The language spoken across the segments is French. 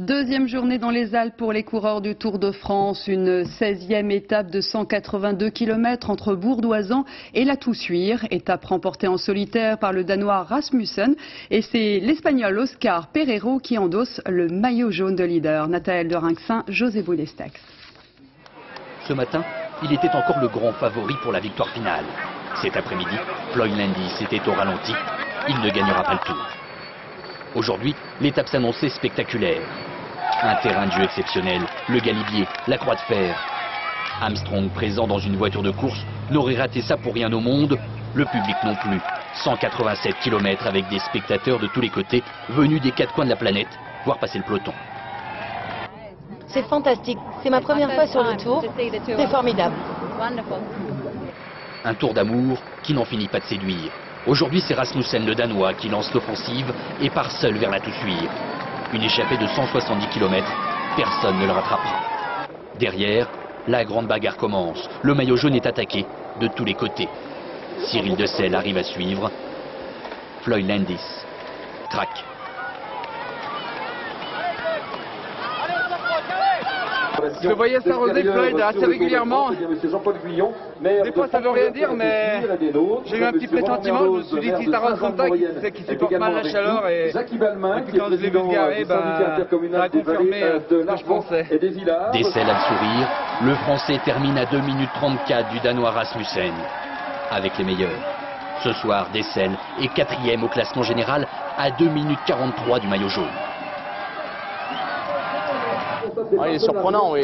Deuxième journée dans les Alpes pour les coureurs du Tour de France. Une 16e étape de 182 km entre Bourdoisan et la Toussuire. Étape remportée en solitaire par le Danois Rasmussen. Et c'est l'Espagnol Oscar Pereiro qui endosse le maillot jaune de leader. Nathalie de Rinxin, José Boulestax. Ce matin, il était encore le grand favori pour la victoire finale. Cet après-midi, Floyd Landis était au ralenti. Il ne gagnera pas le tour. Aujourd'hui, l'étape s'annonçait spectaculaire. Un terrain de jeu exceptionnel, le galibier, la croix de fer. Armstrong, présent dans une voiture de course, n'aurait raté ça pour rien au monde, le public non plus. 187 km avec des spectateurs de tous les côtés, venus des quatre coins de la planète, voir passer le peloton. C'est fantastique, c'est ma première fois sur le tour, c'est formidable. Un tour d'amour qui n'en finit pas de séduire. Aujourd'hui, c'est Rasmussen, le Danois, qui lance l'offensive et part seul vers la Toussuire. Une échappée de 170 km, personne ne le rattrapera. Derrière, la grande bagarre commence. Le maillot jaune est attaqué de tous les côtés. Cyril Dessel arrive à suivre. Floyd Landis traque. Je voyais s'arroser Floyd assez régulièrement. Des fois ça veut rien dire, mais j'ai eu un petit pressentiment. Je me suis dit si s'arrose comme ça, c'est qu'il supporte mal la chaleur. Et, et puis quand je l'ai vu garer, ben, ça a confirmé ce que je pensais. Dessel a le sourire. Le Français termine à 2 minutes 34 du Danois Rasmussen. Avec les meilleurs. Ce soir, Dessel est quatrième au classement général à 2 minutes 43 du maillot jaune. Ah, il est surprenant.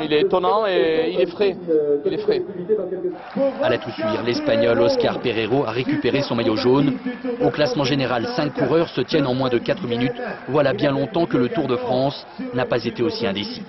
Il est étonnant et il est frais. Il. À la Toussuire, l'Espagnol Oscar Pereiro a récupéré son maillot jaune. Au classement général, 5 coureurs se tiennent en moins de 4 minutes. Voilà bien longtemps que le Tour de France n'a pas été aussi indécis.